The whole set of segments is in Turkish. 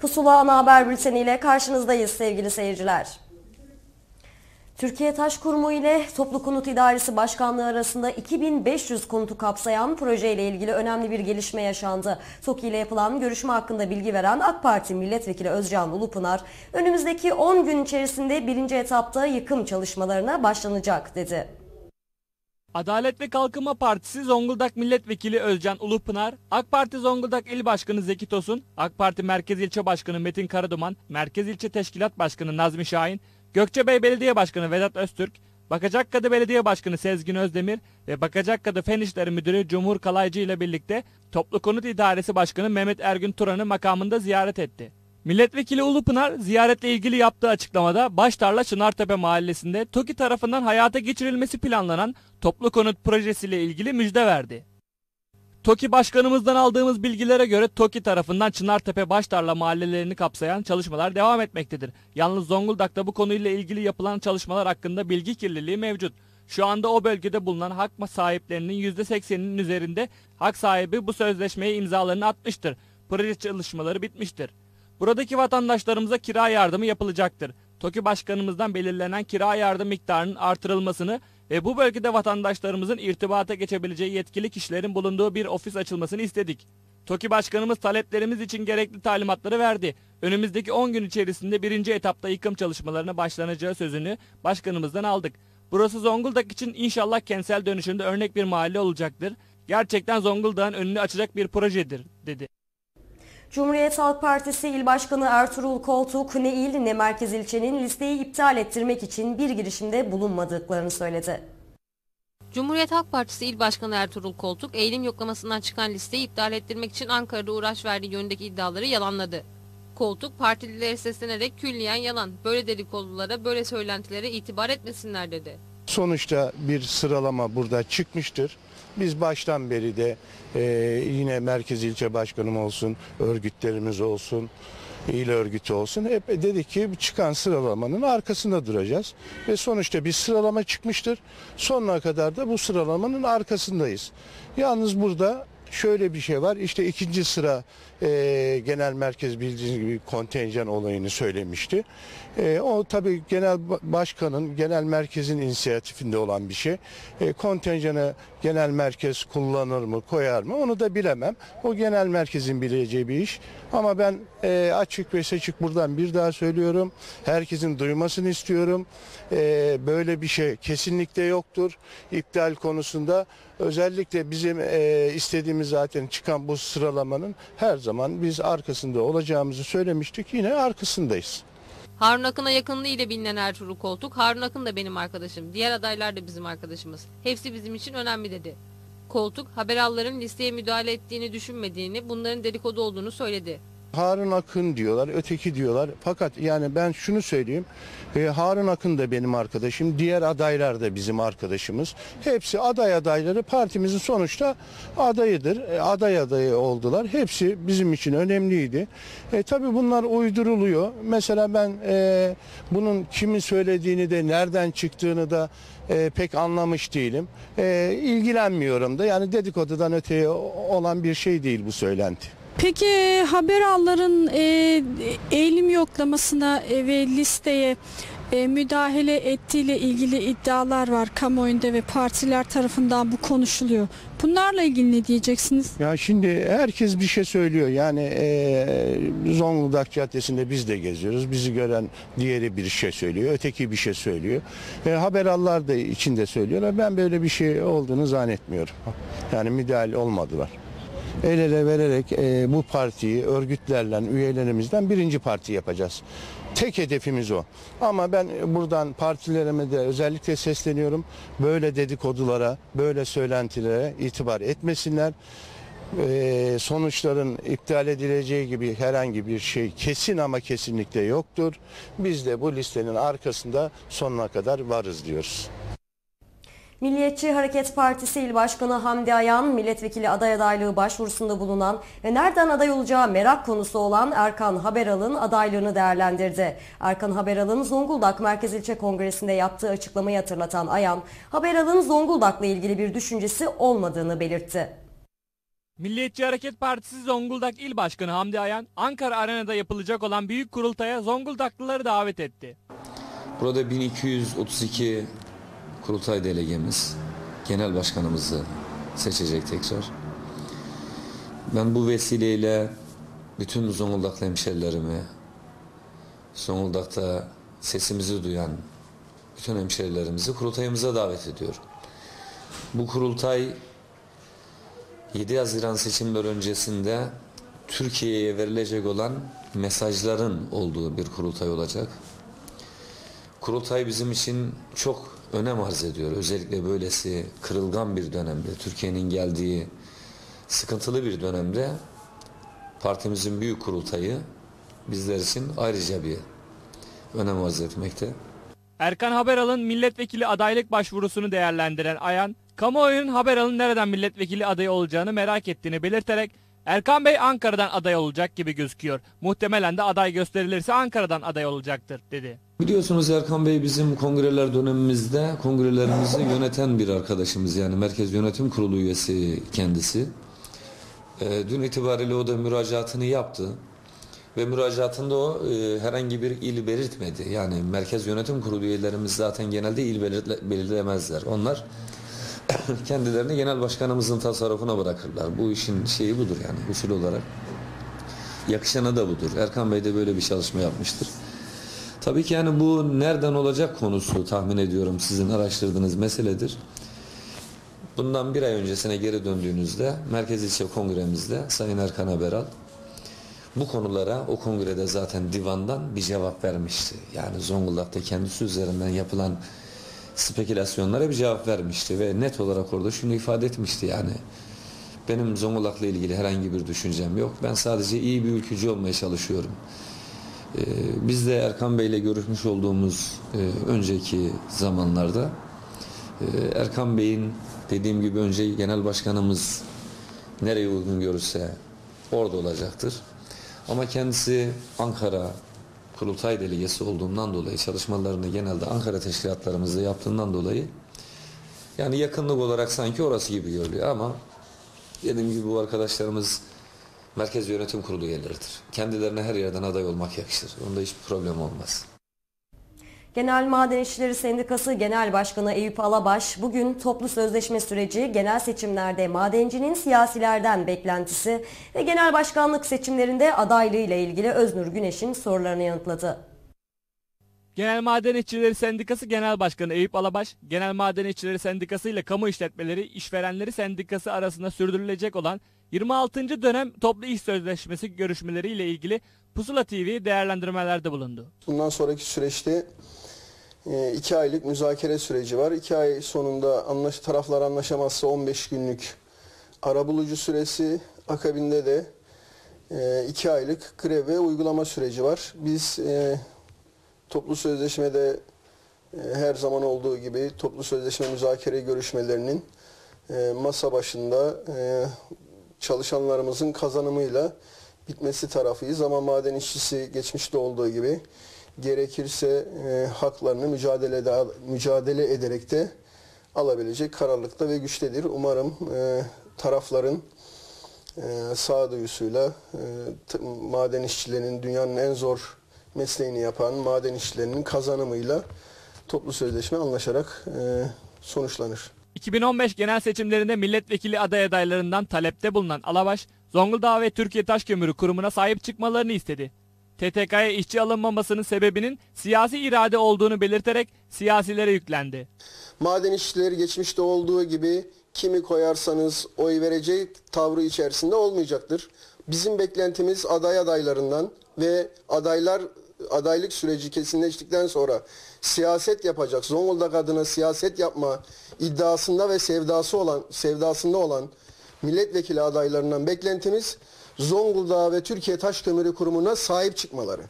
Pusula ana haber bülteniyle karşınızdayız sevgili seyirciler. Türkiye Taş Kurumu ile Toplu Konut İdaresi Başkanlığı arasında 2500 konutu kapsayan projeyle ilgili önemli bir gelişme yaşandı. TOKİ ile yapılan görüşme hakkında bilgi veren AK Parti Milletvekili Özcan Ulupınar, önümüzdeki 10 gün içerisinde birinci etapta yıkım çalışmalarına başlanacak dedi. Adalet ve Kalkınma Partisi Zonguldak Milletvekili Özcan Ulupınar, AK Parti Zonguldak İl Başkanı Zeki Tosun, AK Parti Merkez İlçe Başkanı Metin Karaduman, Merkez İlçe Teşkilat Başkanı Nazmi Şahin, Gökçebey Belediye Başkanı Vedat Öztürk, Bakacakkadı Belediye Başkanı Sezgin Özdemir ve Bakacakkadı Fen İşleri Müdürü Cumhur Kalaycı ile birlikte Toplu Konut İdaresi Başkanı Mehmet Ergün Turan'ı makamında ziyaret etti. Milletvekili Ulupınar ziyaretle ilgili yaptığı açıklamada Baştarla Çınartepe Mahallesi'nde TOKİ tarafından hayata geçirilmesi planlanan toplu konut projesiyle ilgili müjde verdi. TOKİ Başkanımızdan aldığımız bilgilere göre TOKİ tarafından Çınartepe Baştarla mahallelerini kapsayan çalışmalar devam etmektedir. Yalnız Zonguldak'ta bu konuyla ilgili yapılan çalışmalar hakkında bilgi kirliliği mevcut. Şu anda o bölgede bulunan hak sahiplerinin %80'inin üzerinde hak sahibi bu sözleşmeye imzalarını atmıştır. Proje çalışmaları bitmiştir. Buradaki vatandaşlarımıza kira yardımı yapılacaktır. TOKİ Başkanımızdan belirlenen kira yardım miktarının artırılmasını ve bu bölgede vatandaşlarımızın irtibata geçebileceği yetkili kişilerin bulunduğu bir ofis açılmasını istedik. TOKİ Başkanımız taleplerimiz için gerekli talimatları verdi. Önümüzdeki 10 gün içerisinde birinci etapta yıkım çalışmalarına başlanacağı sözünü başkanımızdan aldık. Burası Zonguldak için inşallah kentsel dönüşümde örnek bir mahalle olacaktır. Gerçekten Zonguldak'ın önünü açacak bir projedir, dedi. Cumhuriyet Halk Partisi İl Başkanı Ertuğrul Koltuk ne il ne merkez ilçenin listeyi iptal ettirmek için bir girişimde bulunmadıklarını söyledi. Cumhuriyet Halk Partisi İl Başkanı Ertuğrul Koltuk, eğilim yoklamasından çıkan listeyi iptal ettirmek için Ankara'da uğraş verdiği yönündeki iddiaları yalanladı. Koltuk, partililere seslenerek külliyen yalan, böyle dedikodulara, böyle söylentilere itibar etmesinler dedi. Sonuçta bir sıralama burada çıkmıştır. Biz baştan beri de e, yine merkez ilçe başkanım olsun, örgütlerimiz olsun, il örgütü olsun hep dedik ki çıkan sıralamanın arkasında duracağız. Ve sonuçta bir sıralama çıkmıştır. Sonuna kadar da bu sıralamanın arkasındayız. Yalnız burada şöyle bir şey var. İşte ikinci sıra e, genel merkez bildiğiniz gibi kontenjan olayını söylemişti. E, o tabii genel başkanın, genel merkezin inisiyatifinde olan bir şey. E, kontenjanı genel merkez kullanır mı, koyar mı onu da bilemem. O genel merkezin bileceği bir iş. Ama ben e, açık ve seçik buradan bir daha söylüyorum. Herkesin duymasını istiyorum. E, böyle bir şey kesinlikle yoktur. İptal konusunda özellikle bizim e, istediğimiz zaten çıkan bu sıralamanın her zaman biz arkasında olacağımızı söylemiştik. Yine arkasındayız. Harun Akın'a yakınlığı ile bilinen Ertuğrul Koltuk, Harun Akın da benim arkadaşım, diğer adaylar da bizim arkadaşımız. Hepsi bizim için önemli dedi. Koltuk, haberalların listeye müdahale ettiğini düşünmediğini, bunların dedikodu olduğunu söyledi. Harun Akın diyorlar, öteki diyorlar. Fakat yani ben şunu söyleyeyim. E, Harun Akın da benim arkadaşım, diğer adaylar da bizim arkadaşımız. Hepsi aday adayları partimizin sonuçta adayıdır. E, aday adayı oldular. Hepsi bizim için önemliydi. E, tabii bunlar uyduruluyor. Mesela ben e, bunun kimin söylediğini de nereden çıktığını da e, pek anlamış değilim. E, ilgilenmiyorum da yani dedikodudan öteye olan bir şey değil bu söylenti. Peki haber ağların e, eğilim yoklamasına e, ve listeye e, müdahale ettiğiyle ilgili iddialar var kamuoyunda ve partiler tarafından bu konuşuluyor. Bunlarla ilgili ne diyeceksiniz? Ya şimdi herkes bir şey söylüyor. Yani e, Zonguldak Caddesi'nde biz de geziyoruz. Bizi gören diğeri bir şey söylüyor. Öteki bir şey söylüyor. E, haberallar da içinde söylüyorlar. Ben böyle bir şey olduğunu zannetmiyorum. Yani müdahale olmadılar el ele vererek e, bu partiyi örgütlerle, üyelerimizden birinci parti yapacağız. Tek hedefimiz o. Ama ben buradan partilerime de özellikle sesleniyorum. Böyle dedikodulara, böyle söylentilere itibar etmesinler. Ee, sonuçların iptal edileceği gibi herhangi bir şey kesin ama kesinlikle yoktur. Biz de bu listenin arkasında sonuna kadar varız diyoruz. Milliyetçi Hareket Partisi İl Başkanı Hamdi Ayan, milletvekili aday adaylığı başvurusunda bulunan ve nereden aday olacağı merak konusu olan Erkan Haberal'ın adaylığını değerlendirdi. Erkan Haberal'ın Zonguldak Merkez İlçe Kongresi'nde yaptığı açıklamayı hatırlatan Ayan, Haberal'ın Zonguldak'la ilgili bir düşüncesi olmadığını belirtti. Milliyetçi Hareket Partisi Zonguldak İl Başkanı Hamdi Ayan, Ankara Arena'da yapılacak olan büyük kurultaya Zonguldaklıları davet etti. Burada 1232 kurultay delegemiz, genel başkanımızı seçecek tekrar. Ben bu vesileyle bütün Zonguldaklı hemşerilerimi, Zonguldak'ta sesimizi duyan bütün hemşerilerimizi kurultayımıza davet ediyorum. Bu kurultay 7 Haziran seçimler öncesinde Türkiye'ye verilecek olan mesajların olduğu bir kurultay olacak. Kurultay bizim için çok önem arz ediyor. Özellikle böylesi kırılgan bir dönemde, Türkiye'nin geldiği sıkıntılı bir dönemde partimizin büyük kurultayı bizler için ayrıca bir önem arz etmekte. Erkan Haberal'ın milletvekili adaylık başvurusunu değerlendiren Ayan, kamuoyunun Haberal'ın nereden milletvekili adayı olacağını merak ettiğini belirterek Erkan Bey Ankara'dan aday olacak gibi gözüküyor. Muhtemelen de aday gösterilirse Ankara'dan aday olacaktır dedi. Biliyorsunuz Erkan Bey bizim kongreler dönemimizde kongrelerimizi yöneten bir arkadaşımız yani Merkez Yönetim Kurulu üyesi kendisi. Ee, dün itibariyle o da müracaatını yaptı ve müracaatında o e, herhangi bir il belirtmedi. Yani Merkez Yönetim Kurulu üyelerimiz zaten genelde il belirle- belirlemezler. Onlar kendilerini genel başkanımızın tasarrufuna bırakırlar. Bu işin şeyi budur yani usul olarak. Yakışanı da budur. Erkan Bey de böyle bir çalışma yapmıştır. Tabii ki yani bu nereden olacak konusu tahmin ediyorum sizin araştırdığınız meseledir. Bundan bir ay öncesine geri döndüğünüzde Merkez İlçe Kongremizde Sayın Erkan Haberal bu konulara o kongrede zaten divandan bir cevap vermişti. Yani Zonguldak'ta kendisi üzerinden yapılan spekülasyonlara bir cevap vermişti ve net olarak orada şunu ifade etmişti yani. Benim Zonguldak'la ilgili herhangi bir düşüncem yok. Ben sadece iyi bir ülkücü olmaya çalışıyorum. Ee, Biz de Erkan Bey ile görüşmüş olduğumuz e, önceki zamanlarda e, Erkan Bey'in dediğim gibi önce genel başkanımız nereye uygun görürse orada olacaktır. Ama kendisi Ankara kurultay delegesi olduğundan dolayı çalışmalarını genelde Ankara teşkilatlarımızda yaptığından dolayı yani yakınlık olarak sanki orası gibi görülüyor ama dediğim gibi bu arkadaşlarımız Merkez Yönetim Kurulu üyeleridir. Kendilerine her yerden aday olmak yakışır. Onda hiçbir problem olmaz. Genel Maden İşçileri Sendikası Genel Başkanı Eyüp Alabaş bugün toplu sözleşme süreci, genel seçimlerde madencinin siyasilerden beklentisi ve genel başkanlık seçimlerinde adaylığı ile ilgili Öznur Güneş'in sorularını yanıtladı. Genel Maden İşçileri Sendikası Genel Başkanı Eyüp Alabaş, Genel Maden İşçileri Sendikası ile Kamu İşletmeleri İşverenleri Sendikası arasında sürdürülecek olan 26. dönem toplu iş sözleşmesi görüşmeleri ile ilgili Pusula TV değerlendirmelerde bulundu. Bundan sonraki süreçte e, iki aylık müzakere süreci var. İki ay sonunda anlaş, taraflar anlaşamazsa 15 günlük arabulucu süresi, akabinde de e, iki aylık grev ve uygulama süreci var. Biz e, toplu sözleşmede her zaman olduğu gibi toplu sözleşme müzakere görüşmelerinin masa başında çalışanlarımızın kazanımıyla bitmesi tarafıyız ama maden işçisi geçmişte olduğu gibi gerekirse e, haklarını mücadele mücadele ederek de alabilecek kararlılıkta ve güçtedir. Umarım e, tarafların e, sağduyusuyla e, maden işçilerinin dünyanın en zor mesleğini yapan maden işçilerinin kazanımıyla toplu sözleşme anlaşarak e, sonuçlanır. 2015 genel seçimlerinde milletvekili aday adaylarından talepte bulunan Alabaş, Zonguldak ve Türkiye Taşkömürü Kurumu'na sahip çıkmalarını istedi. TTK'ya işçi alınmamasının sebebinin siyasi irade olduğunu belirterek siyasilere yüklendi. Maden işçileri geçmişte olduğu gibi kimi koyarsanız oy verecek tavrı içerisinde olmayacaktır. Bizim beklentimiz aday adaylarından ve adaylar adaylık süreci kesinleştikten sonra siyaset yapacak, Zonguldak adına siyaset yapma iddiasında ve sevdası olan sevdasında olan milletvekili adaylarından beklentimiz Zonguldak ve Türkiye Taşkömürü Kurumu'na sahip çıkmaları.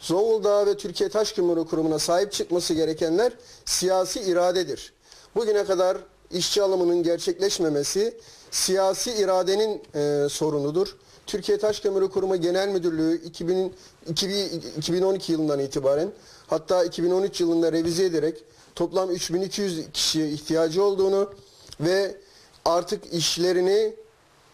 Zonguldak ve Türkiye Taşkömürü Kurumu'na sahip çıkması gerekenler siyasi iradedir. Bugüne kadar işçi alımının gerçekleşmemesi siyasi iradenin e, sorunudur. Türkiye Taşkömürü Kurumu Genel Müdürlüğü 2000, 2000 2012 yılından itibaren hatta 2013 yılında revize ederek toplam 3200 kişiye ihtiyacı olduğunu ve artık işlerini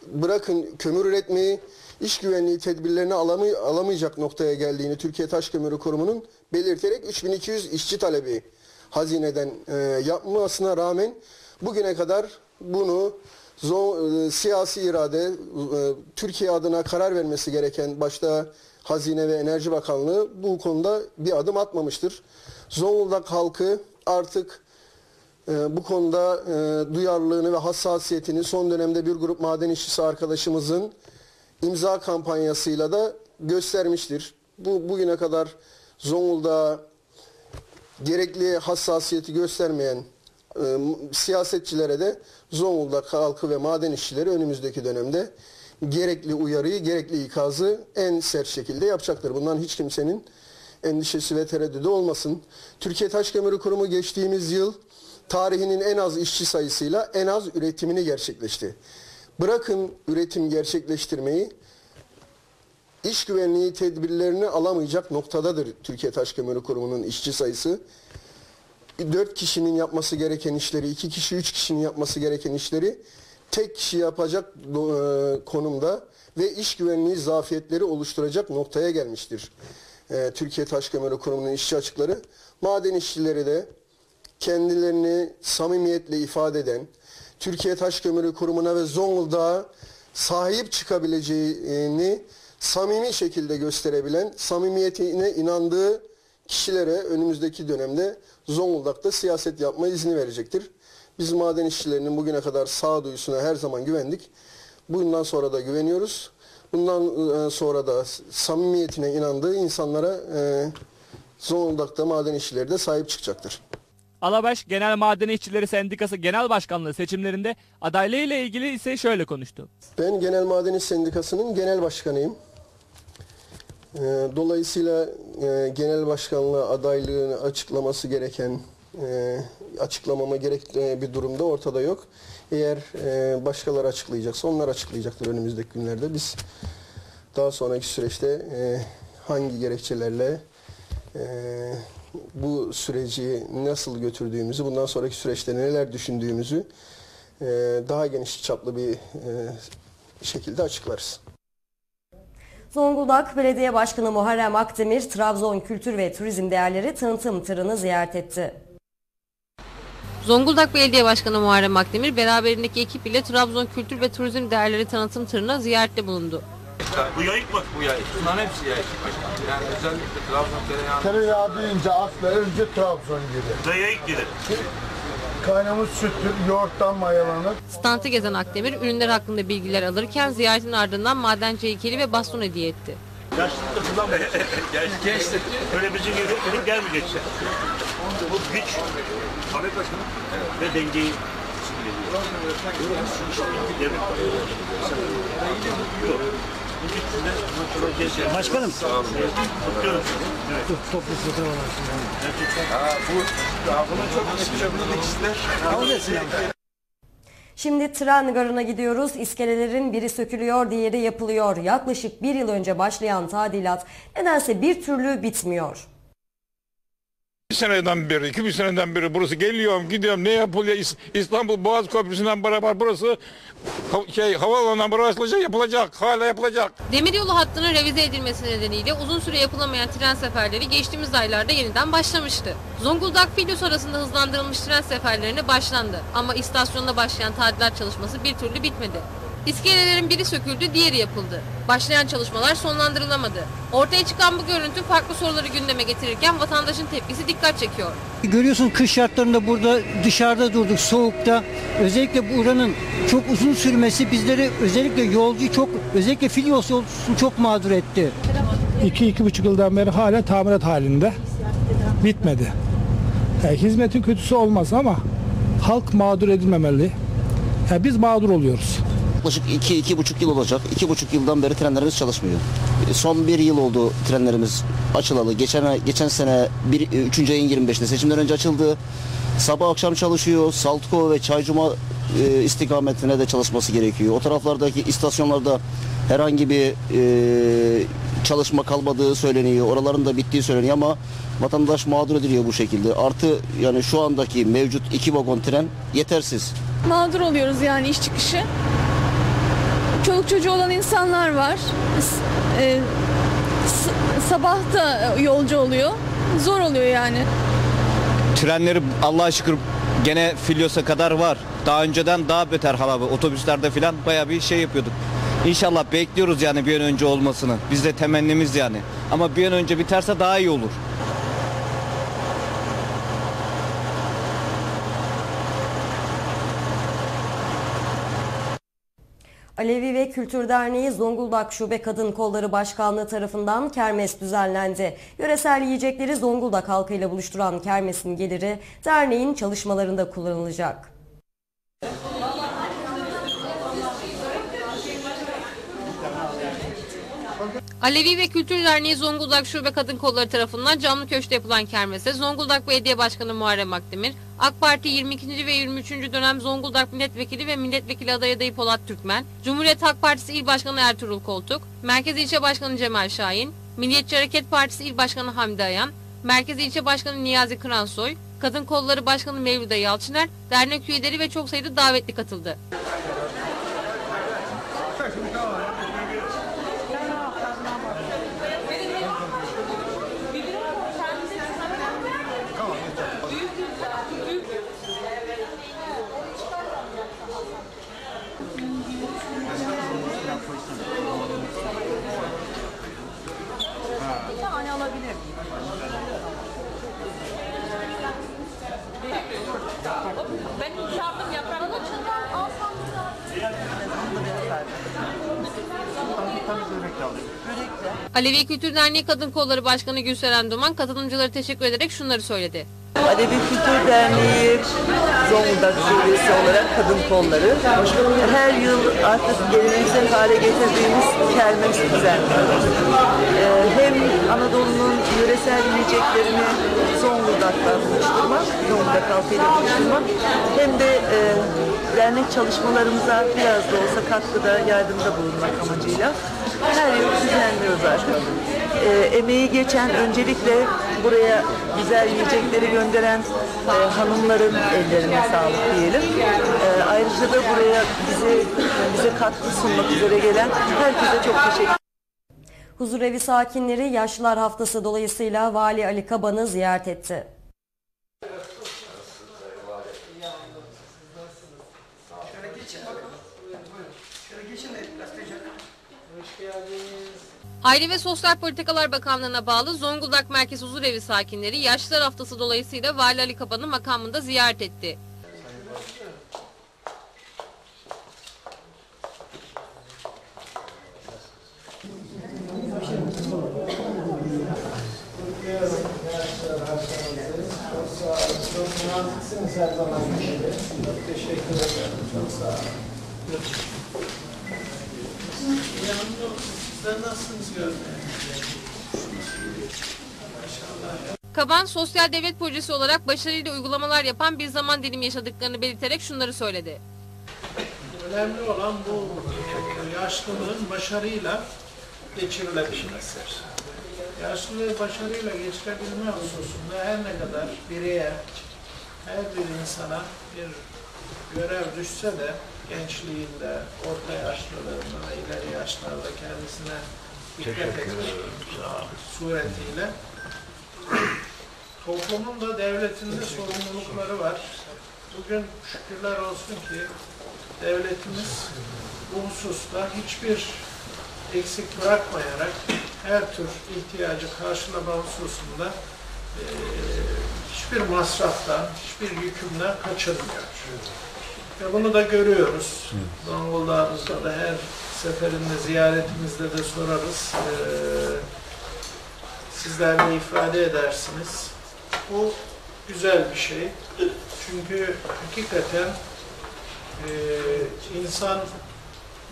bırakın kömür üretmeyi, iş güvenliği tedbirlerini alamay- alamayacak noktaya geldiğini Türkiye Taş Kömürü Kurumu'nun belirterek 3200 işçi talebi hazineden e, yapmasına rağmen bugüne kadar bunu e, siyasi irade e, Türkiye adına karar vermesi gereken başta Hazine ve Enerji Bakanlığı bu konuda bir adım atmamıştır. Zonguldak halkı artık e, bu konuda e, duyarlılığını ve hassasiyetini son dönemde bir grup maden işçisi arkadaşımızın imza kampanyasıyla da göstermiştir. Bu bugüne kadar Zonguldak'a gerekli hassasiyeti göstermeyen e, siyasetçilere de Zonguldak halkı ve maden işçileri önümüzdeki dönemde gerekli uyarıyı, gerekli ikazı en sert şekilde yapacaktır. Bundan hiç kimsenin endişesi ve tereddüdü olmasın. Türkiye Taş Kömürü Kurumu geçtiğimiz yıl tarihinin en az işçi sayısıyla en az üretimini gerçekleşti. Bırakın üretim gerçekleştirmeyi, iş güvenliği tedbirlerini alamayacak noktadadır Türkiye Taş Kömürü Kurumu'nun işçi sayısı. 4 kişinin yapması gereken işleri, 2 kişi, 3 kişinin yapması gereken işleri tek kişi yapacak e, konumda ve iş güvenliği zafiyetleri oluşturacak noktaya gelmiştir. E, Türkiye Taş Kömürü Kurumu'nun işçi açıkları. Maden işçileri de kendilerini samimiyetle ifade eden, Türkiye Taş Kömürü Kurumu'na ve Zonguldak'a sahip çıkabileceğini samimi şekilde gösterebilen, samimiyetine inandığı kişilere önümüzdeki dönemde Zonguldak'ta siyaset yapma izni verecektir. Biz maden işçilerinin bugüne kadar sağduyusuna her zaman güvendik. Bundan sonra da güveniyoruz. Bundan e, sonra da samimiyetine inandığı insanlara e, Zonguldak'ta maden işçileri de sahip çıkacaktır. Alabaş Genel Maden İşçileri Sendikası Genel Başkanlığı seçimlerinde adaylığı ile ilgili ise şöyle konuştu. Ben Genel Maden İş Sendikası'nın genel başkanıyım. Ee, Dolayısıyla e, genel başkanlığa adaylığını açıklaması gereken, e, açıklamama gerek e, bir durumda ortada yok. Eğer e, başkaları açıklayacaksa onlar açıklayacaktır önümüzdeki günlerde. Biz daha sonraki süreçte e, hangi gerekçelerle e, bu süreci nasıl götürdüğümüzü, bundan sonraki süreçte neler düşündüğümüzü e, daha geniş çaplı bir e, şekilde açıklarız. Zonguldak Belediye Başkanı Muharrem Akdemir, Trabzon Kültür ve Turizm Değerleri tanıtım tırını ziyaret etti. Zonguldak Belediye Başkanı Muharrem Akdemir beraberindeki ekip ile Trabzon Kültür ve Turizm Değerleri Tanıtım Tırı'na ziyarette bulundu. Bu yayık mı? Bu yayık. Bunların hepsi yayık başkanım. Yani özellikle Trabzon tereyağını Tereyağı deyince akla önce Trabzon gelir. Da yayık gelir. Kaynamış süttür, yoğurttan mayalanır. Standı gezen Akdemir ürünler hakkında bilgiler alırken ziyaretin ardından madenci heykeli ve baston hediye etti. Yaşlılıkta kullanmıyor. gençlik. Öyle bizim gibi elim gelmeyecekse. Bu güç Ahmet Başkanım. Ve dengeyi Başkanım. Tutuyorum. Evet. Ha, bu, bunun çok ikisi de. Şimdi tren garına gidiyoruz. İskelelerin biri sökülüyor, diğeri yapılıyor. Yaklaşık bir yıl önce başlayan tadilat nedense bir türlü bitmiyor. Bir seneden beri, iki bir seneden beri burası geliyorum, gidiyorum. Ne yapılıyor? İs- İstanbul Boğaz Köprüsü'nden beraber burası şey havaalanından burası açılacak, yapılacak. Hala yapılacak. Demiryolu hattının revize edilmesi nedeniyle uzun süre yapılamayan tren seferleri geçtiğimiz aylarda yeniden başlamıştı. Zonguldak Filyos arasında hızlandırılmış tren seferlerine başlandı ama istasyonda başlayan tadilat çalışması bir türlü bitmedi. İskelelerin biri söküldü, diğeri yapıldı. Başlayan çalışmalar sonlandırılamadı. Ortaya çıkan bu görüntü farklı soruları gündeme getirirken vatandaşın tepkisi dikkat çekiyor. Görüyorsun kış şartlarında burada dışarıda durduk soğukta. Özellikle buranın çok uzun sürmesi bizleri özellikle yolcu çok özellikle Filyos yolcusunu çok mağdur etti. İki, iki buçuk yıldan beri hala tamirat halinde. Bitmedi. Yani hizmetin kötüsü olmaz ama halk mağdur edilmemeli. Yani biz mağdur oluyoruz. Yaklaşık 2-2,5 yıl olacak. 2,5 yıldan beri trenlerimiz çalışmıyor. Son bir yıl oldu trenlerimiz açılalı. Geçen geçen sene 1, 3. ayın 25'inde seçimden önce açıldı. Sabah akşam çalışıyor. Saltko ve Çaycuma e, istikametine de çalışması gerekiyor. O taraflardaki istasyonlarda herhangi bir e, çalışma kalmadığı söyleniyor. Oraların da bittiği söyleniyor ama vatandaş mağdur ediliyor bu şekilde. Artı yani şu andaki mevcut iki vagon tren yetersiz. Mağdur oluyoruz yani iş çıkışı. Çoluk çocuğu olan insanlar var. E, sabah da yolcu oluyor. Zor oluyor yani. Trenleri Allah'a şükür gene Filyos'a kadar var. Daha önceden daha beter hala otobüslerde falan baya bir şey yapıyorduk. İnşallah bekliyoruz yani bir an önce olmasını. Biz de temennimiz yani. Ama bir an önce biterse daha iyi olur. Alevi ve Kültür Derneği Zonguldak Şube Kadın Kolları Başkanlığı tarafından kermes düzenlendi. Yöresel yiyecekleri Zonguldak halkıyla buluşturan kermesin geliri derneğin çalışmalarında kullanılacak. Alevi ve Kültür Derneği Zonguldak Şube Kadın Kolları tarafından canlı köşte yapılan kermese Zonguldak Belediye Başkanı Muharrem Akdemir, AK Parti 22. ve 23. dönem Zonguldak Milletvekili ve Milletvekili adayı adayı Polat Türkmen, Cumhuriyet Halk Partisi İl Başkanı Ertuğrul Koltuk, Merkez İlçe Başkanı Cemal Şahin, Milliyetçi Hareket Partisi İl Başkanı Hamdi Ayan, Merkez İlçe Başkanı Niyazi Kıransoy, Kadın Kolları Başkanı Mevlüde Yalçıner, dernek üyeleri ve çok sayıda davetli katıldı. Alevi Kültür Derneği Kadın Kolları Başkanı Gülseren Duman katılımcılara teşekkür ederek şunları söyledi. Alevi Kültür Derneği Zonguldak Şubesi olarak kadın kolları her yıl artık geleneksel hale getirdiğimiz kermes düzenliyoruz. Ee, hem Anadolu'nun yöresel yiyeceklerini Zonguldak'la buluşturmak, Zonguldak halkıyla buluşturmak hem de e, dernek çalışmalarımıza biraz da olsa katkıda, yardımda bulunmak amacıyla her yıl düzenliyoruz artık. Ee, emeği geçen öncelikle buraya güzel yiyecekleri gönderen e, hanımların ellerine sağlık diyelim. Ee, ayrıca da buraya bize bize katkı sunmak üzere gelen herkese çok teşekkür Huzurevi sakinleri Yaşlılar Haftası dolayısıyla Vali Ali Kaban'ı ziyaret etti. Aile ve Sosyal Politikalar Bakanlığı'na bağlı Zonguldak Merkez Huzurevi sakinleri Yaşlılar Haftası dolayısıyla Vali Ali Kaban'ı makamında ziyaret etti. Sizler nasılsınız görmeye? Kaban sosyal devlet projesi olarak başarıyla uygulamalar yapan bir zaman dilimi yaşadıklarını belirterek şunları söyledi. Önemli olan bu yaşlılığın başarıyla geçirilebilmesi. Yaşlılığı başarıyla geçirebilme hususunda her ne kadar bireye, her bir insana bir görev düşse de gençliğinde, orta yaşlılığında, ileri yaşlarda kendisine dikkat etmek suretiyle toplumun da devletin de sorumlulukları var. Bugün şükürler olsun ki devletimiz bu hususta hiçbir eksik bırakmayarak her tür ihtiyacı karşılama hususunda eee, hiçbir masraftan, hiçbir yükümden kaçırmıyor. Ve bunu da görüyoruz. Zonguldak'ımızda da her seferinde ziyaretimizde de sorarız. Eee, sizler de ifade edersiniz. Bu güzel bir şey. Çünkü hakikaten eee, insan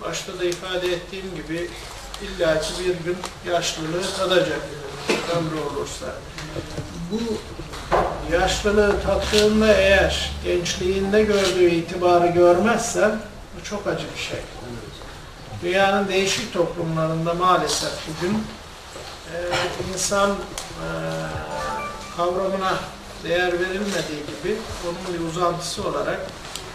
başta da ifade ettiğim gibi illaki bir gün yaşlılığı tadacak ömrü olursa. Bu yaşlılığı tattığında eğer gençliğinde gördüğü itibarı görmezse bu çok acı bir şey. Dünyanın değişik toplumlarında maalesef bugün e, insan e, kavramına değer verilmediği gibi onun bir uzantısı olarak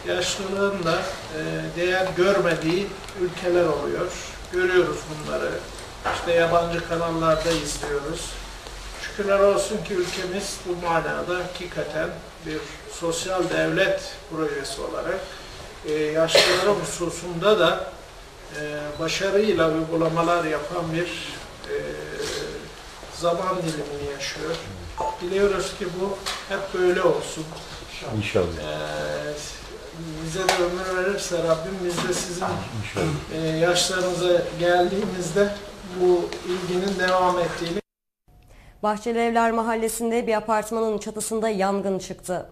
yaşlılığın da e, değer görmediği ülkeler oluyor. Görüyoruz bunları. İşte yabancı kanallarda izliyoruz. Şükürler olsun ki ülkemiz bu manada hakikaten bir sosyal devlet projesi olarak e, yaşlıların hususunda da e, başarıyla uygulamalar yapan bir e, zaman dilimini yaşıyor. Diliyoruz ki bu hep böyle olsun. İnşallah. Ee, bize de ömür verirse Rabbim biz de sizin e, yaşlarınıza geldiğimizde bu ilginin devam ettiğini Bahçeli Evler Mahallesi'nde bir apartmanın çatısında yangın çıktı.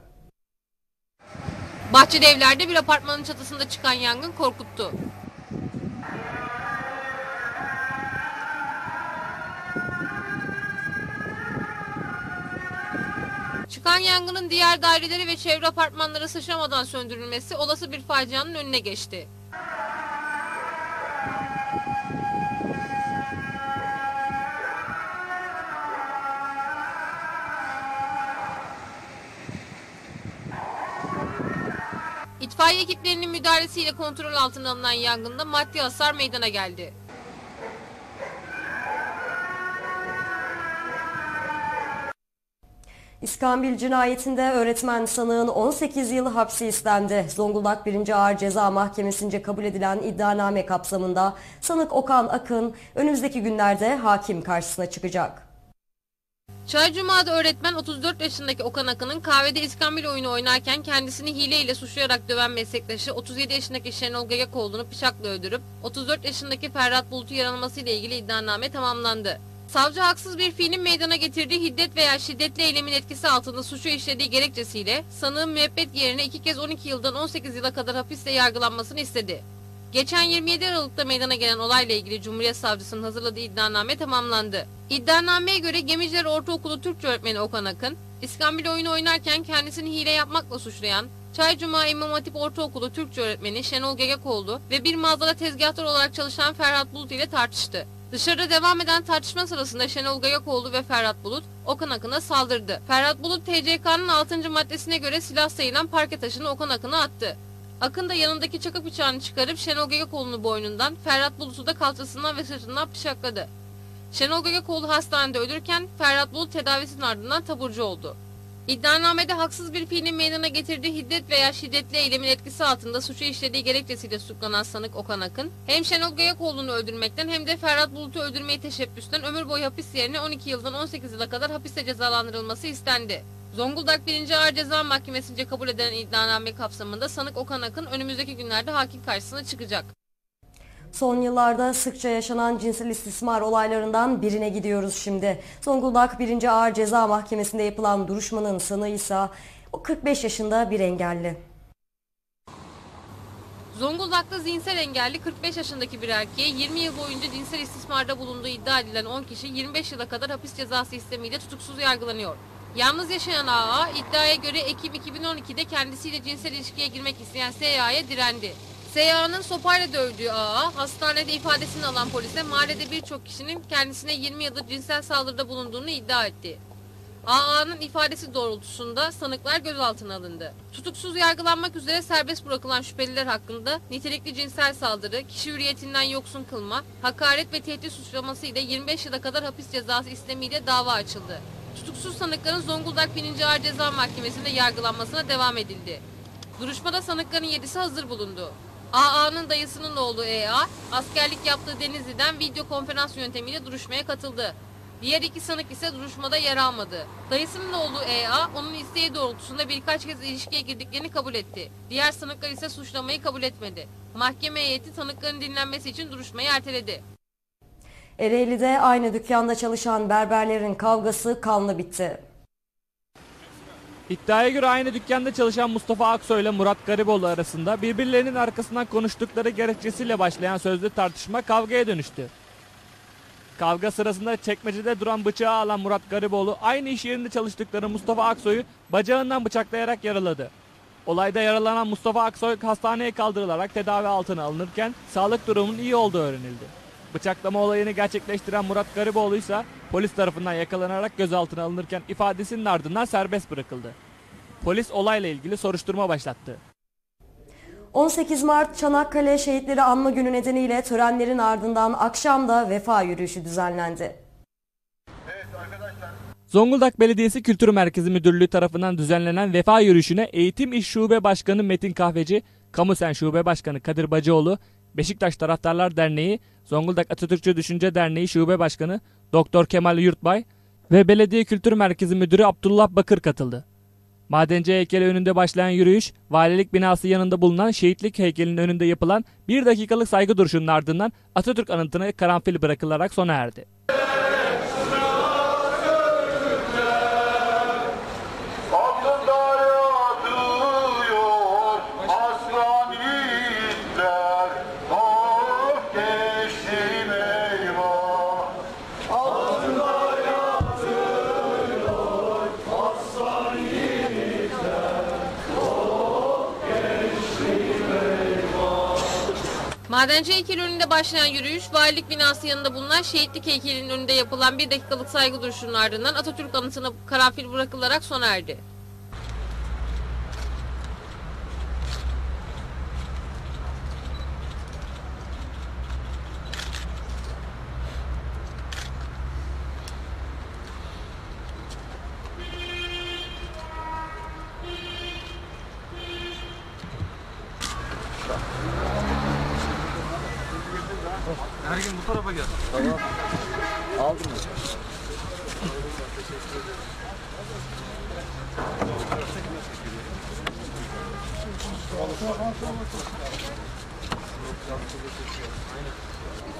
Bahçeli evlerde bir apartmanın çatısında çıkan yangın korkuttu. Çıkan yangının diğer daireleri ve çevre apartmanlara sıçramadan söndürülmesi olası bir facianın önüne geçti. İtfaiye ekiplerinin müdahalesiyle kontrol altına alınan yangında maddi hasar meydana geldi. İskambil cinayetinde öğretmen sanığın 18 yıl hapsi istendi. Zonguldak 1. Ağır Ceza Mahkemesi'nce kabul edilen iddianame kapsamında sanık Okan Akın önümüzdeki günlerde hakim karşısına çıkacak. Çaycuma'da öğretmen 34 yaşındaki Okan Akın'ın kahvede iskambil oyunu oynarken kendisini hileyle suçlayarak döven meslektaşı 37 yaşındaki Şenol Gayakoğlu'nu bıçakla öldürüp 34 yaşındaki Ferhat Bulut'u yaralaması ile ilgili iddianame tamamlandı. Savcı haksız bir fiilin meydana getirdiği hiddet veya şiddetli eylemin etkisi altında suçu işlediği gerekçesiyle sanığın müebbet yerine iki kez 12 yıldan 18 yıla kadar hapiste yargılanmasını istedi. Geçen 27 Aralık'ta meydana gelen olayla ilgili Cumhuriyet Savcısının hazırladığı iddianame tamamlandı. İddianameye göre Gemiciler Ortaokulu Türkçe öğretmeni Okan Akın, İskambil oyunu oynarken kendisini hile yapmakla suçlayan Çaycuma İmam Hatip Ortaokulu Türkçe öğretmeni Şenol Gegekoğlu ve bir mağazada tezgahtar olarak çalışan Ferhat Bulut ile tartıştı. Dışarıda devam eden tartışma sırasında Şenol Gayakoğlu ve Ferhat Bulut Okan Akın'a saldırdı. Ferhat Bulut TCK'nın 6. maddesine göre silah sayılan parke taşını Okan Akın'a attı. Akın da yanındaki çakı bıçağını çıkarıp Şenol Gegekoğlu'nu boynundan, Ferhat Bulut'u da kalçasından ve sırtından bıçakladı. Şenol Gegekoğlu hastanede ölürken Ferhat Bulut tedavisinin ardından taburcu oldu. İddianamede haksız bir fiilin meydana getirdiği hiddet veya şiddetli eylemin etkisi altında suçu işlediği gerekçesiyle suçlanan sanık Okan Akın, hem Şenol Gayakoğlu'nu öldürmekten hem de Ferhat Bulut'u öldürmeyi teşebbüsten ömür boyu hapis yerine 12 yıldan 18 yıla kadar hapiste cezalandırılması istendi. Zonguldak 1. Ağır Ceza Mahkemesi'nce kabul edilen iddianame kapsamında sanık Okan Akın önümüzdeki günlerde hakim karşısına çıkacak. Son yıllarda sıkça yaşanan cinsel istismar olaylarından birine gidiyoruz şimdi. Zonguldak 1. Ağır Ceza Mahkemesi'nde yapılan duruşmanın sanığı ise o 45 yaşında bir engelli. Zonguldak'ta zihinsel engelli 45 yaşındaki bir erkeğe 20 yıl boyunca cinsel istismarda bulunduğu iddia edilen 10 kişi 25 yıla kadar hapis cezası istemiyle tutuksuz yargılanıyor. Yalnız yaşayan AA iddiaya göre Ekim 2012'de kendisiyle cinsel ilişkiye girmek isteyen SYA'ya direndi. SYA'nın sopayla dövdüğü AA hastanede ifadesini alan polise mahallede birçok kişinin kendisine 20 yıldır cinsel saldırıda bulunduğunu iddia etti. AA'nın ifadesi doğrultusunda sanıklar gözaltına alındı. Tutuksuz yargılanmak üzere serbest bırakılan şüpheliler hakkında nitelikli cinsel saldırı, kişi hürriyetinden yoksun kılma, hakaret ve tehdit suçlaması ile 25 yıla kadar hapis cezası istemiyle dava açıldı. Tutuksuz sanıkların Zonguldak 1. Ağır Ceza Mahkemesi'nde yargılanmasına devam edildi. Duruşmada sanıkların 7'si hazır bulundu. AA'nın dayısının oğlu EA, askerlik yaptığı Denizli'den video konferans yöntemiyle duruşmaya katıldı. Diğer iki sanık ise duruşmada yer almadı. Dayısının oğlu EA, onun isteği doğrultusunda birkaç kez ilişkiye girdiklerini kabul etti. Diğer sanıklar ise suçlamayı kabul etmedi. Mahkeme heyeti tanıkların dinlenmesi için duruşmayı erteledi. Ereğli'de aynı dükkanda çalışan berberlerin kavgası kanlı bitti. İddiaya göre aynı dükkanda çalışan Mustafa Aksoy ile Murat Gariboğlu arasında birbirlerinin arkasından konuştukları gerekçesiyle başlayan sözlü tartışma kavgaya dönüştü. Kavga sırasında çekmecede duran bıçağı alan Murat Gariboğlu aynı iş yerinde çalıştıkları Mustafa Aksoy'u bacağından bıçaklayarak yaraladı. Olayda yaralanan Mustafa Aksoy hastaneye kaldırılarak tedavi altına alınırken sağlık durumunun iyi olduğu öğrenildi. Bıçaklama olayını gerçekleştiren Murat Gariboğlu ise polis tarafından yakalanarak gözaltına alınırken ifadesinin ardından serbest bırakıldı. Polis olayla ilgili soruşturma başlattı. 18 Mart Çanakkale Şehitleri Anma Günü nedeniyle törenlerin ardından akşamda vefa yürüyüşü düzenlendi. Zonguldak Belediyesi Kültür Merkezi Müdürlüğü tarafından düzenlenen vefa yürüyüşüne Eğitim İş Şube Başkanı Metin Kahveci, Kamusen Şube Başkanı Kadir Bacıoğlu, Beşiktaş Taraftarlar Derneği, Zonguldak Atatürkçü Düşünce Derneği Şube Başkanı Doktor Kemal Yurtbay ve Belediye Kültür Merkezi Müdürü Abdullah Bakır katıldı. Madenci heykeli önünde başlayan yürüyüş, valilik binası yanında bulunan şehitlik heykelinin önünde yapılan bir dakikalık saygı duruşunun ardından Atatürk anıtına karanfil bırakılarak sona erdi. Madenci heykeli önünde başlayan yürüyüş, valilik binası yanında bulunan şehitlik heykelinin önünde yapılan bir dakikalık saygı duruşunun ardından Atatürk anıtına karanfil bırakılarak sona erdi. Aldım mı?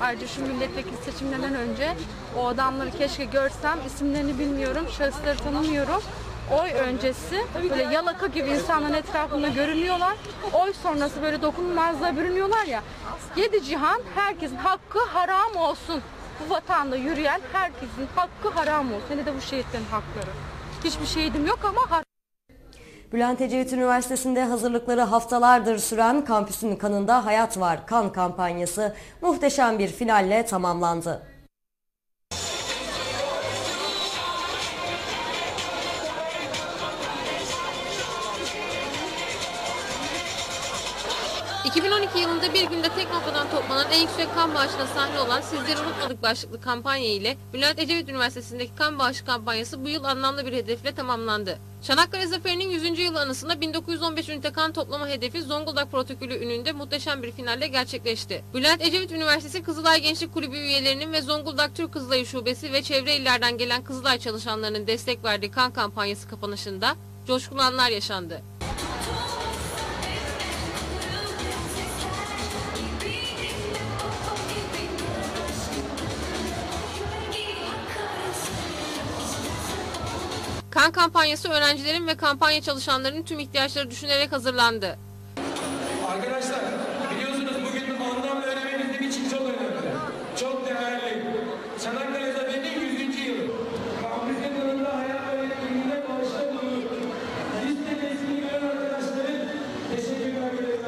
Ayrıca şu milletvekili seçimlerinden önce o adamları keşke görsem isimlerini bilmiyorum, şahısları tanımıyorum. Oy öncesi böyle yalaka gibi insanların etrafında görünüyorlar. Oy sonrası böyle dokunulmazlığa bürünüyorlar ya. Yedi cihan herkesin hakkı haram olsun. Bu vatanda yürüyen herkesin hakkı haram olsun. Hele de bu şehitlerin hakları. Hiçbir şehidim yok ama haram. Bülent Ecevit Üniversitesi'nde hazırlıkları haftalardır süren Kampüsün Kanında Hayat Var kan kampanyası muhteşem bir finalle tamamlandı. ...2012 yılında bir günde tek noktadan toplanan en yüksek kan bağışına sahne olan Sizleri Unutmadık başlıklı kampanya ile Bülent Ecevit Üniversitesi'ndeki kan bağışı kampanyası bu yıl anlamlı bir hedefle tamamlandı. Çanakkale Zaferi'nin 100. yılı anısında 1915 ünite kan toplama hedefi Zonguldak protokolü önünde muhteşem bir finalle gerçekleşti. Bülent Ecevit Üniversitesi Kızılay Gençlik Kulübü üyelerinin ve Zonguldak Türk Kızılayı Şubesi ve çevre illerden gelen Kızılay çalışanlarının destek verdiği kan kampanyası kapanışında coşkulu anlar yaşandı. Kan kampanyası öğrencilerin ve kampanya çalışanlarının tüm ihtiyaçları düşünerek hazırlandı. Arkadaşlar biliyorsunuz bugün anlam ve önemi bizim için çok önemli. Çok değerli. Çanakkale Zaferi'nin 100. yılı. Kampüsün yanında hayat öğretmenliğine bağışta bulunuyor. Liste resmi gören arkadaşların teşekkürler görevi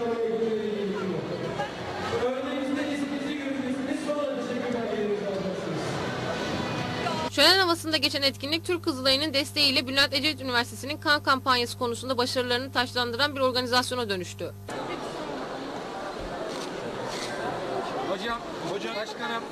Örneğinizde isminizi görürsünüz sonra teşekkürler görevi Havasında geçen etkinlik Türk Kızılayı'nın desteğiyle Bülent Ecevit Üniversitesi'nin kan kampanyası konusunda başarılarını taşlandıran bir organizasyona dönüştü. Hocam, hocam, başkanım.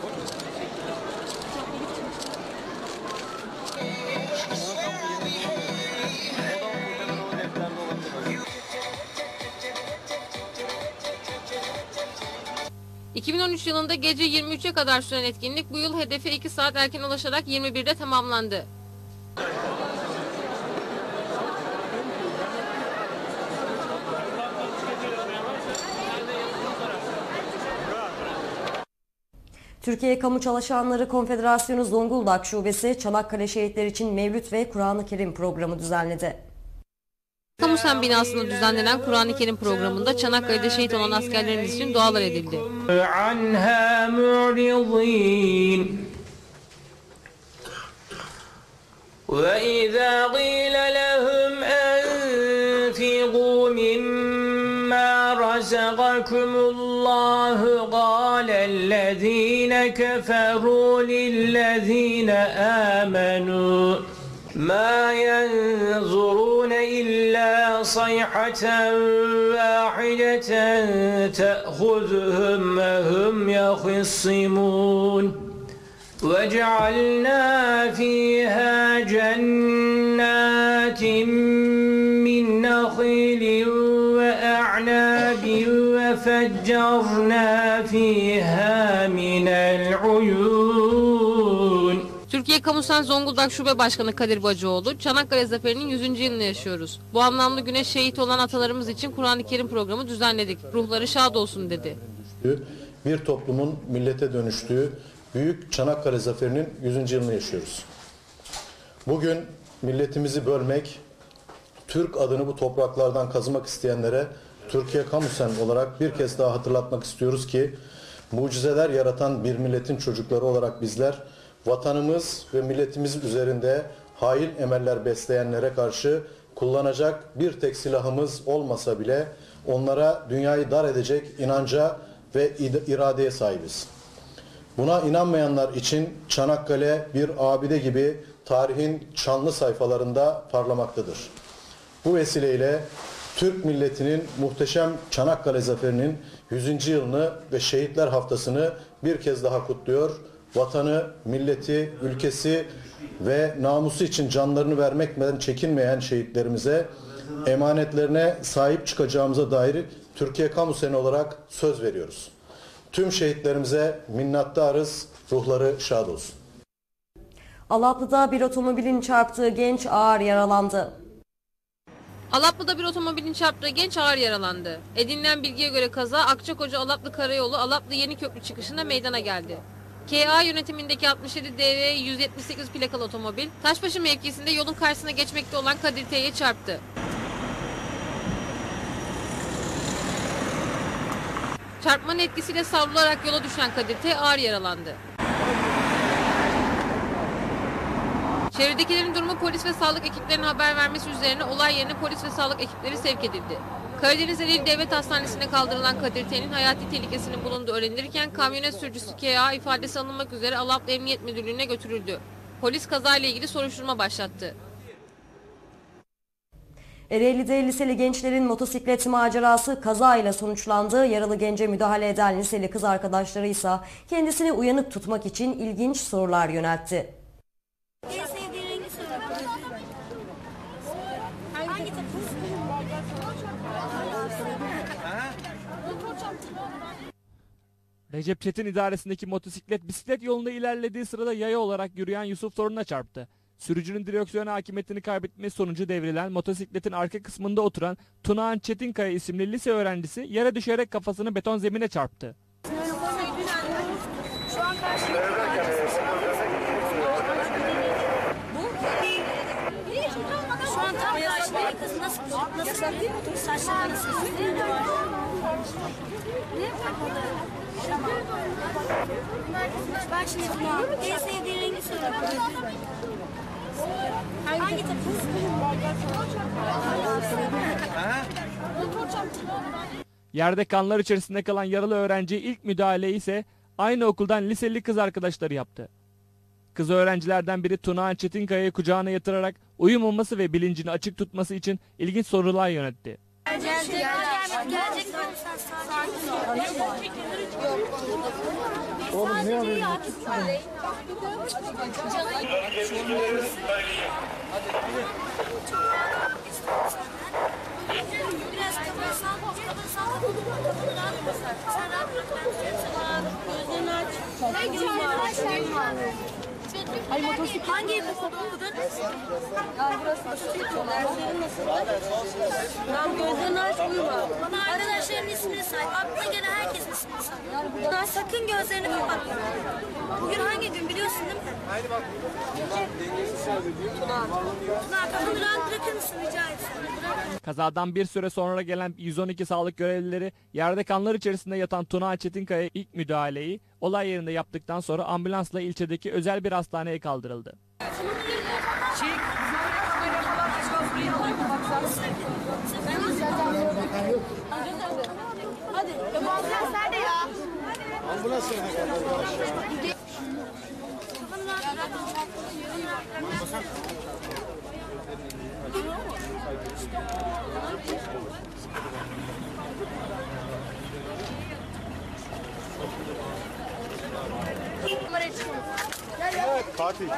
...2013 yılında gece 23'e kadar süren etkinlik bu yıl hedefe 2 saat erken ulaşarak 21'de tamamlandı. Türkiye Kamu Çalışanları Konfederasyonu Zonguldak Şubesi Çanakkale Şehitler için Mevlüt ve Kur'an-ı Kerim programı düzenledi. Kamusen binasında düzenlenen Kur'an-ı Kerim programında Çanakkale'de şehit olan askerlerimiz için dualar edildi. عنها معرضين وإذا قيل لهم أنفقوا مما رزقكم الله قال الذين كفروا للذين آمنوا ما ينظرون إلا صيحة واحدة تأخذهم وهم يخصمون. وجعلنا فيها جنات من نخيل وأعناب وفجرنا فيها Kamusen Zonguldak Şube Başkanı Kadir Bacıoğlu, Çanakkale Zaferi'nin 100. yılını yaşıyoruz. Bu anlamlı güne şehit olan atalarımız için Kur'an-ı Kerim programı düzenledik. Ruhları şad olsun dedi. bir toplumun millete dönüştüğü büyük Çanakkale Zaferi'nin 100. yılını yaşıyoruz. Bugün milletimizi bölmek, Türk adını bu topraklardan kazımak isteyenlere Türkiye Kamusen olarak bir kez daha hatırlatmak istiyoruz ki mucizeler yaratan bir milletin çocukları olarak bizler vatanımız ve milletimiz üzerinde hain emeller besleyenlere karşı kullanacak bir tek silahımız olmasa bile onlara dünyayı dar edecek inanca ve iradeye sahibiz. Buna inanmayanlar için Çanakkale bir abide gibi tarihin şanlı sayfalarında parlamaktadır. Bu vesileyle Türk milletinin muhteşem Çanakkale Zaferi'nin 100. yılını ve Şehitler Haftası'nı bir kez daha kutluyor. Vatanı, milleti, ülkesi ve namusu için canlarını vermekten çekinmeyen şehitlerimize emanetlerine sahip çıkacağımıza dair Türkiye Kamu Seni olarak söz veriyoruz. Tüm şehitlerimize minnettarız, ruhları şad olsun. Alaplı'da bir otomobilin çarptığı genç ağır yaralandı. Alaplı'da bir otomobilin çarptığı genç ağır yaralandı. Edinilen bilgiye göre kaza Akçakoca Alaplı Karayolu Alaplı Yeni Köprü çıkışında meydana geldi. KA yönetimindeki 67 DV 178 plakalı otomobil Taşbaşı mevkisinde yolun karşısına geçmekte olan Kadir T'ye çarptı. Çarpmanın etkisiyle savrularak yola düşen Kadir T ağır yaralandı. Çevredekilerin durumu polis ve sağlık ekiplerine haber vermesi üzerine olay yerine polis ve sağlık ekipleri sevk edildi. Karadeniz Ereğli Devlet Hastanesi'ne kaldırılan Kadir T'nin hayati tehlikesinin bulunduğu öğrenilirken kamyonet sürücüsü KA ifadesi alınmak üzere Alaplı Emniyet Müdürlüğü'ne götürüldü. Polis kazayla ilgili soruşturma başlattı. Ereğli'de liseli gençlerin motosiklet macerası kazayla sonuçlandı. Yaralı gence müdahale eden liseli kız arkadaşları ise kendisini uyanık tutmak için ilginç sorular yöneltti. En sevdiğin rengi söyle. Hangi takım? Recep Çetin idaresindeki motosiklet bisiklet yolunda ilerlediği sırada yaya olarak yürüyen Yusuf Torun'a çarptı. Sürücünün direksiyon hakimiyetini kaybetmesi sonucu devrilen motosikletin arka kısmında oturan Tunağan Çetinkaya isimli lise öğrencisi yere düşerek kafasını beton zemine çarptı. Şu an. Şu an tam kız nasıl nasıl saçları nasıl Bak şimdi Tuna, en sevdiğin rengi söyle. Hangi takım? Yerde kanlar içerisinde kalan yaralı öğrenciye ilk müdahaleyi ise aynı okuldan liseli kız arkadaşları yaptı. Kız öğrencilerden biri Tunağan Çetinkaya'yı kucağına yatırarak uyumaması ve bilincini açık tutması için ilginç sorular yöneltti. Gelecek, gelecek, ol. Oğlum ne yapıyorsun? Biraz sal. Kafanı rahat bırak. Sen rahat bırak. Ben seni. Gözlerini aç. Ne gün var? Ay motosiklet. Hangi ilkokul okudun? Ya burası motosiklet. Derslerin nasıl? Lan gözlerini aç uyuma. Bana arkadaşların ismini say. Aklına gelen herkesin ismini say. Lan sakın gözlerini kapatma. Bugün hangi gün biliyorsun değil mi? Haydi bak. Tuna. Tuna kafanı rahat bırakır mısın rica etsem? Kazadan bir süre sonra gelen 112 sağlık görevlileri yerde kanlar içerisinde yatan Tuna Çetinkaya ilk müdahaleyi olay yerinde yaptıktan sonra ambulansla ilçedeki özel bir hastaneye kaldırıldı. Hadi. Ambulans nerede ya? Ambulans nerede? Kafanı Evet, Fatih.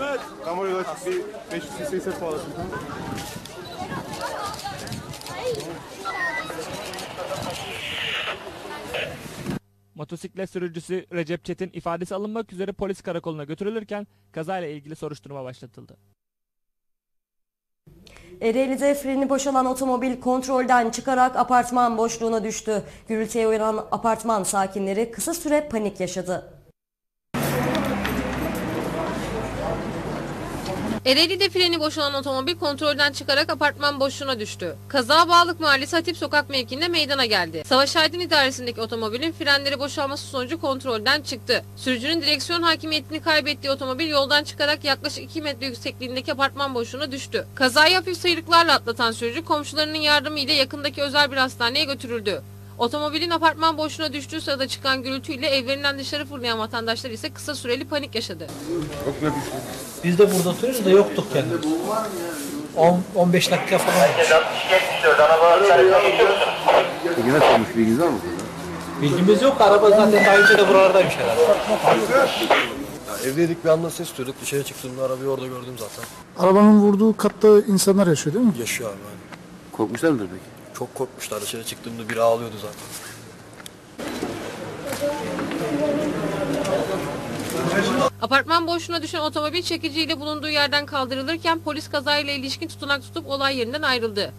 Evet. Kamerayı aç, bir 500 cc bağlasın. Motosiklet sürücüsü Recep Çetin ifadesi alınmak üzere polis karakoluna götürülürken kazayla ilgili soruşturma başlatıldı. Ereğli'de freni boşalan otomobil kontrolden çıkarak apartman boşluğuna düştü. Gürültüye uyanan apartman sakinleri kısa süre panik yaşadı. Ereğli'de freni boşalan otomobil kontrolden çıkarak apartman boşluğuna düştü. Kaza Bağlık Mahallesi Hatip Sokak mevkiinde meydana geldi. Savaş Aydın idaresindeki otomobilin frenleri boşalması sonucu kontrolden çıktı. Sürücünün direksiyon hakimiyetini kaybettiği otomobil yoldan çıkarak yaklaşık 2 metre yüksekliğindeki apartman boşluğuna düştü. Kazayı hafif sıyrıklarla atlatan sürücü komşularının yardımıyla yakındaki özel bir hastaneye götürüldü. Otomobilin apartman boşluğuna düştüğü sırada çıkan gürültüyle evlerinden dışarı fırlayan vatandaşlar ise kısa süreli panik yaşadı. Biz de burada oturuyoruz da yoktuk yani. 10 15 dakika falan. Peki nasıl olmuş bilginiz var mı? Bilgimiz yok. Araba zaten daha önce de buralardaymış herhalde. Ya evdeydik bir anda ses duyduk. Dışarı çıktığımda arabayı orada gördüm zaten. Arabanın vurduğu katta insanlar yaşıyor değil mi? Yaşıyor abi. Korkmuşlar mıdır peki? Çok korkmuşlar. Dışarı çıktığımda biri ağlıyordu zaten. Apartman boşluğuna düşen otomobil çekiciyle bulunduğu yerden kaldırılırken polis kazayla ilişkin tutanak tutup olay yerinden ayrıldı.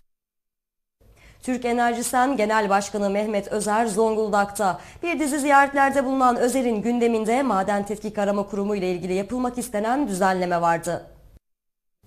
Türk Enerjisen Genel Başkanı Mehmet Özer Zonguldak'ta. Bir dizi ziyaretlerde bulunan Özer'in gündeminde Maden Tetkik Arama Kurumu ile ilgili yapılmak istenen düzenleme vardı.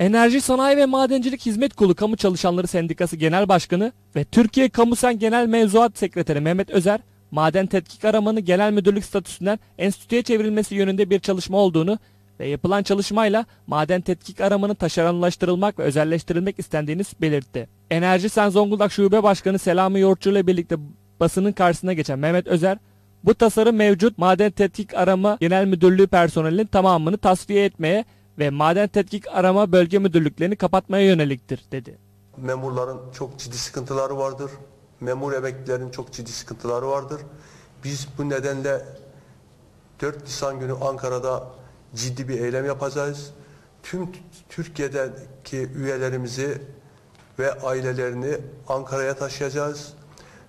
Enerji Sanayi ve Madencilik Hizmet Kolu Kamu Çalışanları Sendikası Genel Başkanı ve Türkiye Kamusen Genel Mevzuat Sekreteri Mehmet Özer, maden tetkik aramanı genel müdürlük statüsünden enstitüye çevrilmesi yönünde bir çalışma olduğunu ve yapılan çalışmayla maden tetkik aramanın taşeronlaştırılmak ve özelleştirilmek istendiğini belirtti. Enerji Sen Zonguldak Şube Başkanı Selami Yoğurtçu ile birlikte basının karşısına geçen Mehmet Özer, bu tasarım mevcut maden tetkik arama genel müdürlüğü personelinin tamamını tasfiye etmeye ve maden tetkik arama bölge müdürlüklerini kapatmaya yöneliktir dedi. Memurların çok ciddi sıkıntıları vardır. Memur emeklilerin çok ciddi sıkıntıları vardır. Biz bu nedenle 4 Nisan günü Ankara'da ciddi bir eylem yapacağız. Tüm Türkiye'deki üyelerimizi ve ailelerini Ankara'ya taşıyacağız.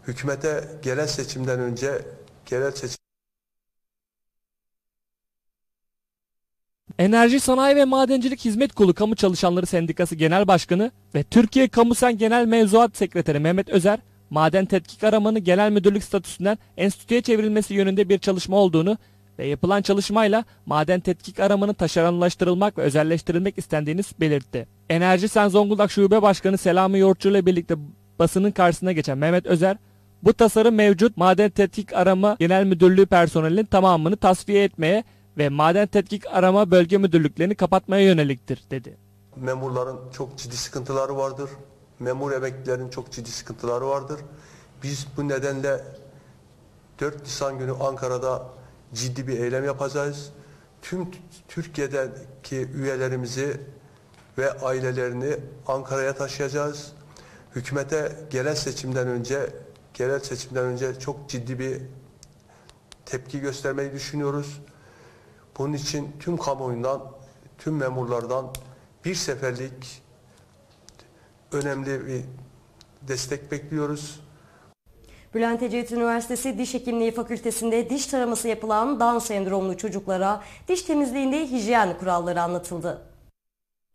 Hükümete genel seçimden önce genel seçim Enerji Sanayi ve Madencilik Hizmet Kolu Kamu Çalışanları Sendikası Genel Başkanı ve Türkiye Kamusen Genel Mevzuat Sekreteri Mehmet Özer, maden tetkik aramanı genel müdürlük statüsünden enstitüye çevrilmesi yönünde bir çalışma olduğunu ve yapılan çalışmayla maden tetkik aramanın taşeronlaştırılmak ve özelleştirilmek istendiğini belirtti. Enerji Sen Zonguldak Şube Başkanı Selami Yoğurtçu ile birlikte basının karşısına geçen Mehmet Özer, bu tasarım mevcut maden tetkik arama genel müdürlüğü personelinin tamamını tasfiye etmeye ve maden tetkik arama bölge müdürlüklerini kapatmaya yöneliktir dedi. memurların çok ciddi sıkıntıları vardır. Memur emeklilerin çok ciddi sıkıntıları vardır. Biz bu nedenle 4 Nisan günü Ankara'da ciddi bir eylem yapacağız. Tüm Türkiye'deki üyelerimizi ve ailelerini Ankara'ya taşıyacağız. Hükümete genel seçimden önce genel seçimden önce çok ciddi bir tepki göstermeyi düşünüyoruz. Bunun için tüm kamuoyundan, tüm memurlardan bir seferlik önemli bir destek bekliyoruz. Bülent Ecevit Üniversitesi Diş Hekimliği Fakültesi'nde diş taraması yapılan Down sendromlu çocuklara diş temizliğinde hijyen kuralları anlatıldı.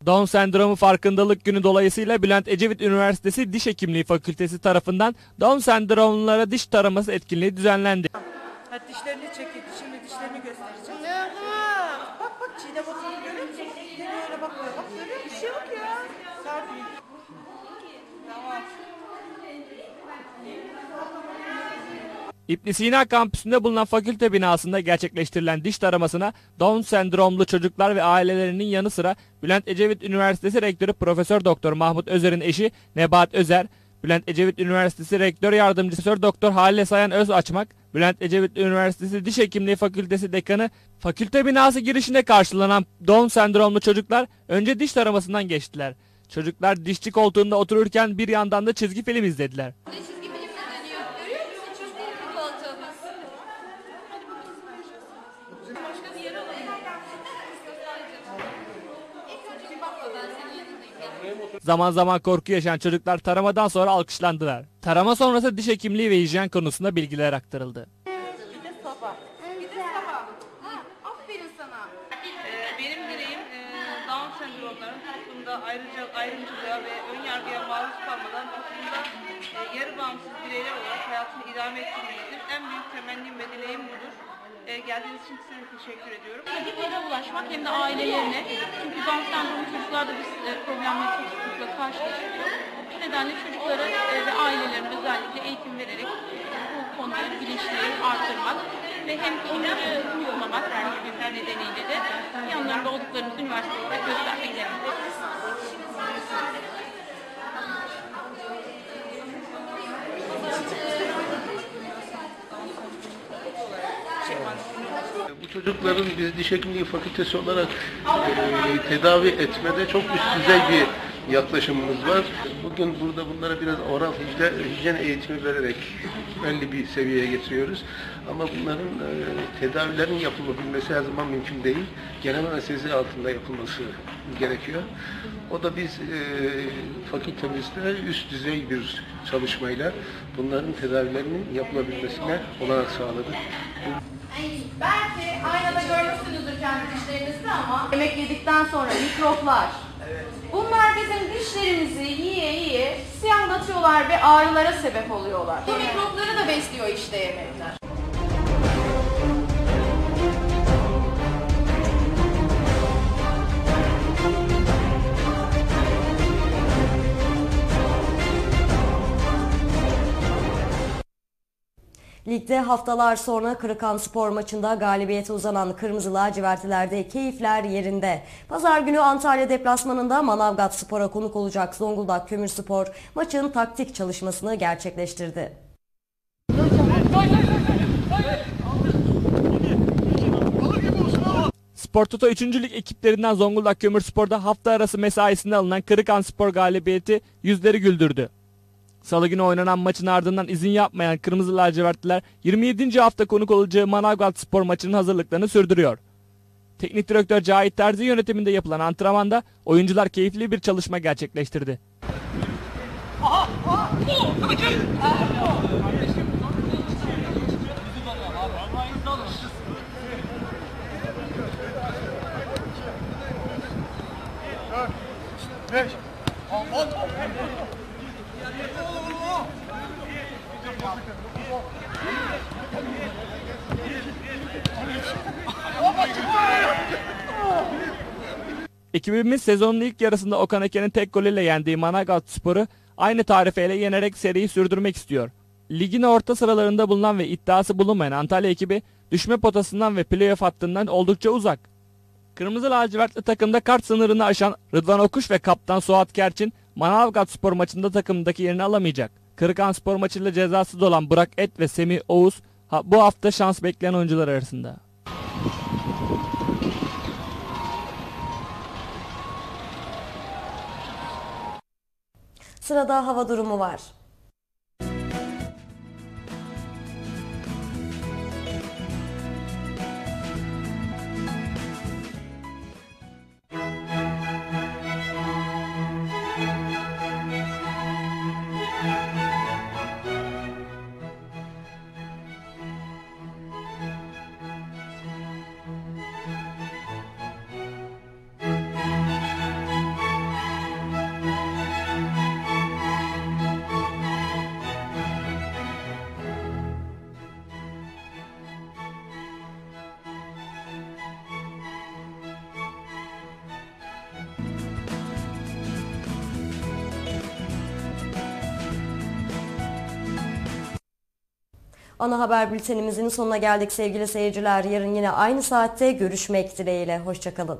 Down sendromu farkındalık günü dolayısıyla Bülent Ecevit Üniversitesi Diş Hekimliği Fakültesi tarafından Down sendromlulara diş taraması etkinliği düzenlendi. Ha, dişlerini çekip şimdi dişlerini göstereceğim. Bak bak Çiğdem oturup görüyor musun? Yine öyle bakıyor. Bak görüyor musun? Bir şey yok ya. Sakin. Tamam. İbn Sina kampüsünde bulunan fakülte binasında gerçekleştirilen diş taramasına Down sendromlu çocuklar ve ailelerinin yanı sıra Bülent Ecevit Üniversitesi Rektörü Profesör Doktor Mahmut Özer'in eşi Nebahat Özer, Bülent Ecevit Üniversitesi Rektör Yardımcısı Doktor Halile Sayan Öz Açmak Bülent Ecevit Üniversitesi Diş Hekimliği Fakültesi Dekanı, fakülte binası girişinde karşılanan Down sendromlu çocuklar önce diş taramasından geçtiler. Çocuklar dişçi koltuğunda otururken bir yandan da çizgi film izlediler. Zaman zaman korku yaşayan çocuklar taramadan sonra alkışlandılar. Tarama sonrası diş hekimliği ve hijyen konusunda bilgiler aktarıldı. Aferin sana. Ee, benim dileğim e, Down sendromların toplumda ayrıca ayrımcılığa ve ön yargıya maruz kalmadan toplumda e, yarı bağımsız bireyler olarak hayatını idame ettirmelidir. En büyük temennim ve dileğim budur. E, geldiğiniz için size teşekkür ediyorum. Hedeflere ulaşmak hem de ailelerine. Çünkü Down sendromu çocuklarda biz e, problemle çok sıklıkla. Bu nedenle çocuklara e, ve ailelerine özellikle eğitim vererek bu konuda bilinçliği artırmak ve hem onları uyumamak herhangi bir nedeniyle de yanlarında olduklarımızı üniversitede göstermek gerekiyor. Bu çocukların biz diş hekimliği fakültesi olarak e, tedavi etmede çok üst düzey bir yaklaşımımız var. Bugün burada bunlara biraz oral hijyen, hijyen eğitimi vererek belli bir seviyeye getiriyoruz. Ama bunların e, tedavilerin yapılabilmesi her zaman mümkün değil. Genel anestezi altında yapılması gerekiyor. O da biz e, fakültemizde üst düzey bir çalışmayla bunların tedavilerinin yapılabilmesine olanak sağladık. Belki aynada görmüşsünüzdür kendi dişlerinizi ama yemek yedikten sonra mikroplar. Bunlar bizim dişlerimizi yiye yiye siyahlatıyorlar ve ağrılara sebep oluyorlar. Bu mikropları da besliyor işte yemekler. Ligde haftalar sonra Kırıkan Spor maçında galibiyete uzanan Kırmızı Lacivertlilerde keyifler yerinde. Pazar günü Antalya deplasmanında Manavgat Spor'a konuk olacak Zonguldak Kömürspor maçın taktik çalışmasını gerçekleştirdi. Spor Toto 3. Lig ekiplerinden Zonguldak Kömürspor'da hafta arası mesaisinde alınan Kırıkan Spor galibiyeti yüzleri güldürdü. Salı günü oynanan maçın ardından izin yapmayan Kırmızı Lacivertliler 27. hafta konuk olacağı Manavgat Spor maçının hazırlıklarını sürdürüyor. Teknik direktör Cahit Terzi yönetiminde yapılan antrenmanda oyuncular keyifli bir çalışma gerçekleştirdi. Ekibimiz sezonun ilk yarısında Okan Eken'in tek golüyle yendiği Manavgat Spor'u aynı tarifeyle yenerek seriyi sürdürmek istiyor. Ligin orta sıralarında bulunan ve iddiası bulunmayan Antalya ekibi düşme potasından ve playoff hattından oldukça uzak. Kırmızı lacivertli takımda kart sınırını aşan Rıdvan Okuş ve kaptan Suat Kerçin Manavgat Spor maçında takımdaki yerini alamayacak. Kırıkan Spor maçıyla cezası dolan Burak Et ve Semih Oğuz bu hafta şans bekleyen oyuncular arasında. Sırada hava durumu var. Ana haber bültenimizin sonuna geldik sevgili seyirciler. Yarın yine aynı saatte görüşmek dileğiyle. Hoşçakalın.